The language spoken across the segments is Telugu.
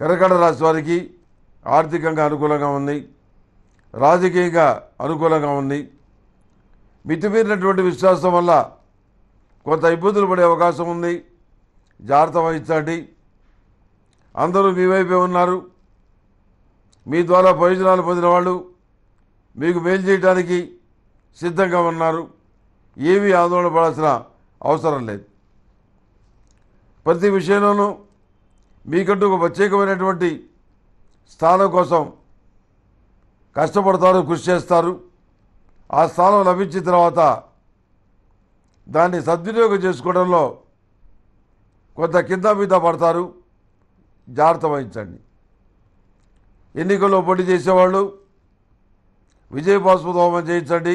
కర్కట రాశి వారికి ఆర్థికంగా అనుకూలంగా ఉంది. రాజకీయంగా అనుకూలంగా ఉంది. మితిమీరినటువంటి విశ్వాసం వల్ల కొంత ఇబ్బందులు పడే అవకాశం ఉంది. జాగ్రత్త వహించండి. అందరూ మీ వైపే ఉన్నారు. మీ ద్వారా ప్రయోజనాలు పొందిన వాళ్ళు మీకు మేలు చేయడానికి సిద్ధంగా ఉన్నారు. ఏమీ ఆందోళన పడాల్సిన అవసరం లేదు. ప్రతి విషయంలోనూ మీకంటూ ఒక ప్రత్యేకమైనటువంటి స్థానం కోసం కష్టపడతారు కృషి చేస్తారు. ఆ స్థానం లభించిన తర్వాత దాన్ని సద్వినియోగం చేసుకోవడంలో కొంత కింద మీద పడతారు. జాగ్రత్త వహించండి. ఎన్నికల్లో పోటీ చేసేవాళ్ళు విజయ బాస్పదోమం చేయించండి.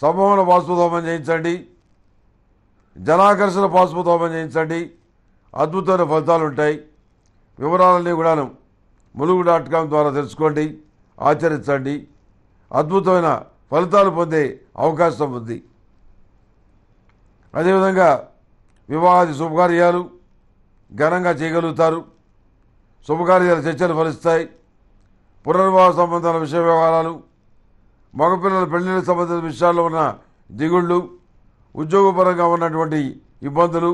సమూహన బాస్పదోమం చేయించండి. జనాకర్షణ బాస్పదోమం చేయించండి. అద్భుతమైన ఫలితాలు ఉంటాయి. వివరాలన్నీ కూడాను ములుగు డాట్ కామ్ ద్వారా తెలుసుకోండి ఆచరించండి. అద్భుతమైన ఫలితాలు పొందే అవకాశం ఉంది. అదేవిధంగా వివాహాది శుభకార్యాలు ఘనంగా చేయగలుగుతారు. శుభకార్యాల చర్చలు ఫలిస్తాయి. పునర్వాహ సంబంధాల విషయ వ్యవహారాలు మగపిల్లల పెళ్ళిళ్ళకి సంబంధించిన విషయాల్లో ఉన్న దిగుళ్ళు ఉద్యోగపరంగా ఉన్నటువంటి ఇబ్బందులు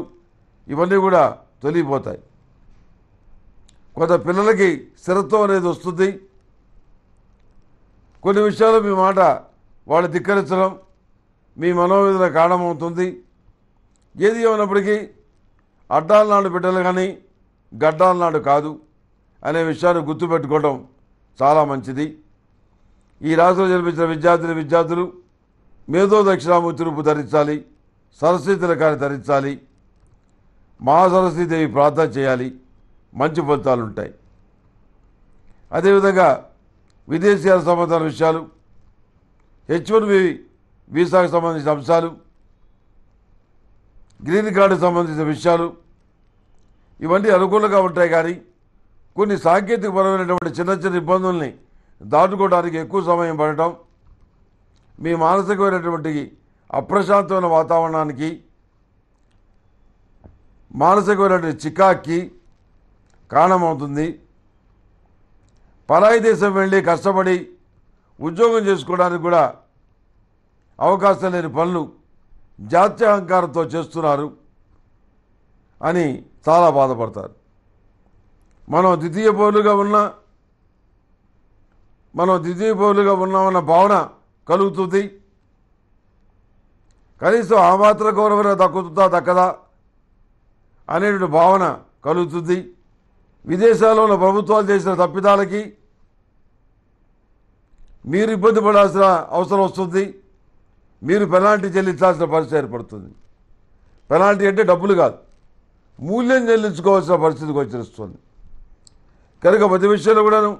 ఇవన్నీ కూడా తొలగిపోతాయి. కొంత పిల్లలకి స్థిరత్వం అనేది వస్తుంది. కొన్ని విషయాలు మీ మాట వాళ్ళు ధిక్కరించడం మీ మనోవేదన కారణమవుతుంది ఏది ఏమైనప్పటికీ అడ్డాల నాడు బిడ్డలు కానీ గడ్డాల నాడు కాదు అనే విషయాన్ని గుర్తుపెట్టుకోవడం చాలా మంచిది. ఈ రాశిలో జన్మించిన విద్యార్థులు విద్యార్థులు మేధో దక్షిణామూర్తి రూపు ధరించాలి సరస్వతి కానీ ధరించాలి మహాసరస్వతీదేవి ప్రార్థన చేయాలి. మంచి ఫలితాలు ఉంటాయి. అదేవిధంగా విదేశీయాల సంబంధించిన విషయాలు హెచ్ వన్ వీసాకు సంబంధించిన అంశాలు గ్రీన్ కార్డుకు సంబంధించిన విషయాలు ఇవన్నీ అనుకూలంగా ఉంటాయి కానీ కొన్ని సాంకేతికపరమైనటువంటి చిన్న చిన్న ఇబ్బందుల్ని దాటుకోవడానికి ఎక్కువ సమయం పడటం మీ మానసికమైనటువంటి అప్రశాంతమైన వాతావరణానికి మానసికమైనటువంటి చికాక్కి కారణమవుతుంది. పరాయి దేశం వెళ్ళి కష్టపడి ఉద్యోగం చేసుకోవడానికి కూడా అవకాశం లేని పనులు జాత్యహంకారంతో చేస్తున్నారు అని చాలా బాధపడతారు. మనం ద్వితీయ పౌరులుగా ఉన్నా మనం ద్వితీయ పౌరులుగా ఉన్నామన్న భావన కలుగుతుంది. కనీసం ఆ మాత్ర గౌరవంగా దక్కుతుందా దక్కదా అనేటువంటి భావన కలుగుతుంది. విదేశాల్లో ఉన్న ప్రభుత్వాలు చేసిన తప్పిదాలకి మీరు ఇబ్బంది పడాల్సిన అవసరం వస్తుంది. మీరు పెనాల్టీ చెల్లించాల్సిన పరిస్థితి ఏర్పడుతుంది. పెనాల్టీ అంటే డబ్బులు కాదు. మూల్యం చెల్లించుకోవాల్సిన పరిస్థితికి వచ్చేస్తుంది. కనుక ప్రతి విషయంలో కూడాను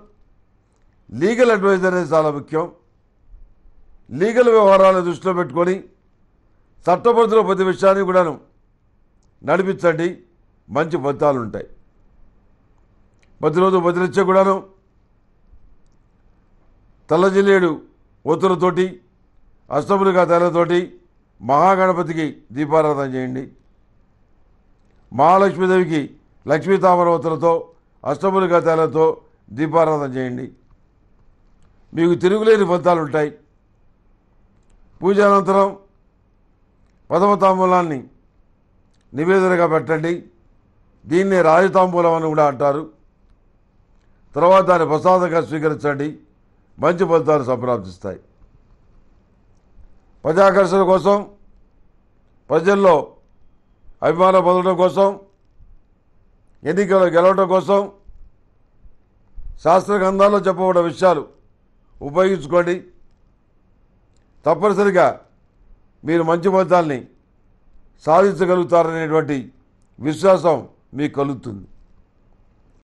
లీగల్ అడ్వైజ్ అనేది చాలా ముఖ్యం. లీగల్ వ్యవహారాలను దృష్టిలో పెట్టుకొని చట్టపరిధిలో ప్రతి విషయాన్ని కూడాను నడిపించండి. మంచి ఫలితాలు ఉంటాయి ప్రతిరోజు వదిలిచ్చే కూడాను తెల్లజిల్లేడు ఒత్తులతోటి అష్టములుగా తెల్లతోటి మహాగణపతికి దీపారాధన చేయండి. మహాలక్ష్మీదేవికి లక్ష్మీ తామర ఒత్తులతో అష్టములుగా తెల్లతో దీపారాధన చేయండి. మీకు తిరుగులేని ఫలితాలు ఉంటాయి పూజానంతరం అనంతరం తాంబూలాన్ని నివేదనగా పెట్టండి. దీన్ని రాజతాంబూలం అని కూడా అంటారు. తర్వాత దాన్ని ప్రసాదంగా స్వీకరించండి. మంచి ఫలితాలు సంప్రాప్తిస్తాయి. ప్రజాకర్షణ కోసం ప్రజల్లో అభిమానం పొందడం కోసం ఎన్నికల్లో గెలవడం కోసం శాస్త్ర గ్రంథాల్లో చెప్పబడిన విషయాలు ఉపయోగించుకోండి. తప్పనిసరిగా మీరు మంచి ఫలితాల్ని సాధించగలుగుతారనేటువంటి విశ్వాసం మీకు కలుగుతుంది.